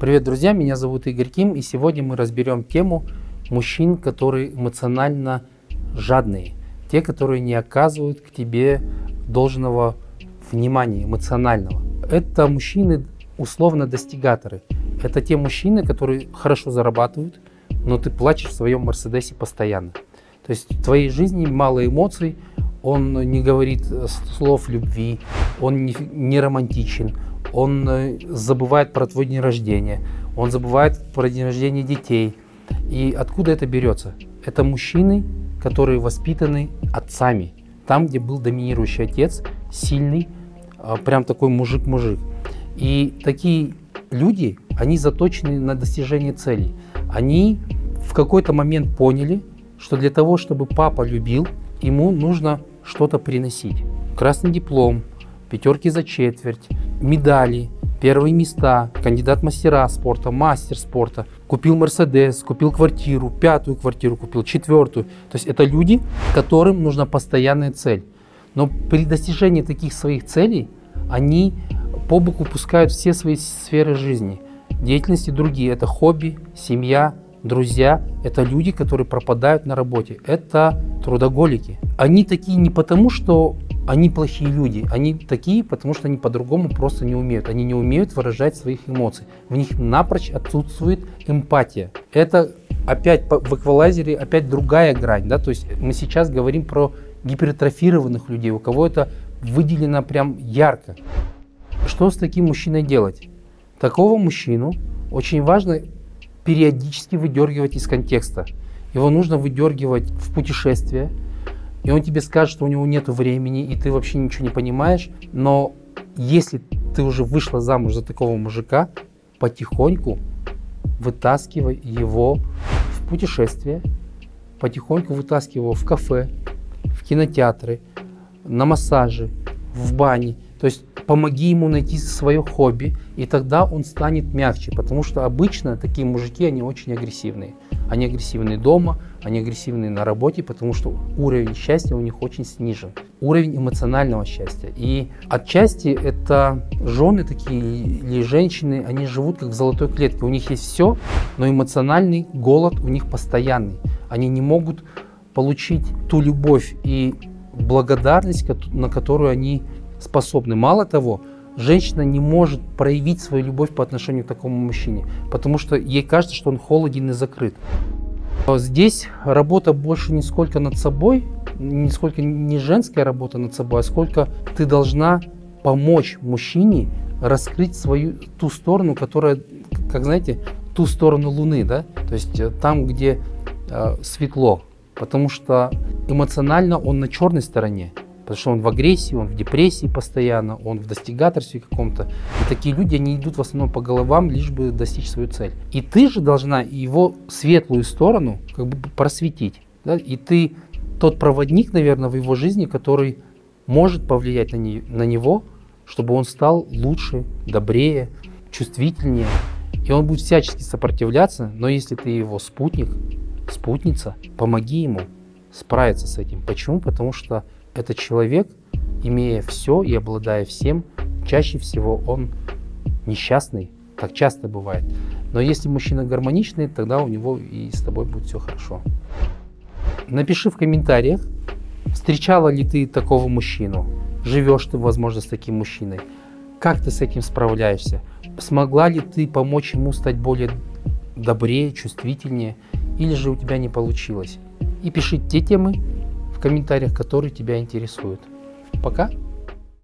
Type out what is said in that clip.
Привет, друзья, меня зовут Игорь Ким, и сегодня мы разберем тему мужчин, которые эмоционально жадные, те, которые не оказывают к тебе должного внимания эмоционального. Это мужчины условно достигаторы. Это те мужчины, которые хорошо зарабатывают, но ты плачешь в своем Мерседесе постоянно. То есть в твоей жизни мало эмоций, он не говорит слов любви, он не, не романтичен, он э, забывает про твой день рождения, он забывает про день рождения детей. И откуда это берется? Это мужчины, которые воспитаны отцами. Там, где был доминирующий отец, сильный, а, прям такой мужик-мужик. И такие люди, они заточены на достижение целей. Они в какой-то момент поняли, что для того, чтобы папа любил, ему нужно что-то приносить. Красный диплом, пятерки за четверть, медали, первые места, кандидат мастера спорта, мастер спорта, купил Мерседес, купил квартиру, пятую квартиру купил, четвертую. То есть это люди, которым нужна постоянная цель. Но при достижении таких своих целей они по боку пускают все свои сферы жизни. Деятельности другие. Это хобби, семья, друзья. Это люди, которые пропадают на работе. Это трудоголики. Они такие не потому, что они плохие люди. Они такие, потому что они по-другому просто не умеют. Они не умеют выражать своих эмоций. В них напрочь отсутствует эмпатия. Это опять в эквалайзере опять другая грань. Да? То есть мы сейчас говорим про гипертрофированных людей, у кого это выделено прям ярко. Что с таким мужчиной делать? Такого мужчину очень важно периодически выдергивать из контекста. Его нужно выдергивать в путешествие, и он тебе скажет, что у него нет времени, и ты вообще ничего не понимаешь, но если ты уже вышла замуж за такого мужика, потихоньку вытаскивай его в путешествие, потихоньку вытаскивай его в кафе, в кинотеатры, на массажи, в бане. То есть помоги ему найти свое хобби, и тогда он станет мягче, потому что обычно такие мужики, они очень агрессивные. Они агрессивны дома, они агрессивны на работе, потому что уровень счастья у них очень снижен. Уровень эмоционального счастья. И отчасти это жены такие или женщины, они живут как в золотой клетке. У них есть все, но эмоциональный голод у них постоянный. Они не могут получить ту любовь и благодарность, на которую они способны. Мало того, женщина не может проявить свою любовь по отношению к такому мужчине, потому что ей кажется, что он холоден и закрыт. Здесь работа больше не сколько над собой, не сколько не женская работа над собой, а сколько ты должна помочь мужчине раскрыть свою ту сторону, которая, как знаете, ту сторону Луны, да, то есть э, там, где э, светло, потому что эмоционально он на черной стороне, потому что он в агрессии, он в депрессии постоянно, он в достигаторстве каком-то. И такие люди, они идут в основном по головам, лишь бы достичь свою цель. И ты же должна его светлую сторону как бы просветить. Да? И ты тот проводник, наверное, в его жизни, который может повлиять на, не, на него, чтобы он стал лучше, добрее, чувствительнее. И он будет всячески сопротивляться, но если ты его спутник, спутница, помоги ему справиться с этим. Почему? Потому что этот человек, имея все и обладая всем, чаще всего он несчастный, так часто бывает. Но если мужчина гармоничный, тогда у него и с тобой будет все хорошо. Напиши в комментариях, встречала ли ты такого мужчину, живешь ты, возможно, с таким мужчиной, как ты с этим справляешься, смогла ли ты помочь ему стать более добрее, чувствительнее, или же у тебя не получилось. И пиши те темы, в комментариях, которые тебя интересуют. Пока!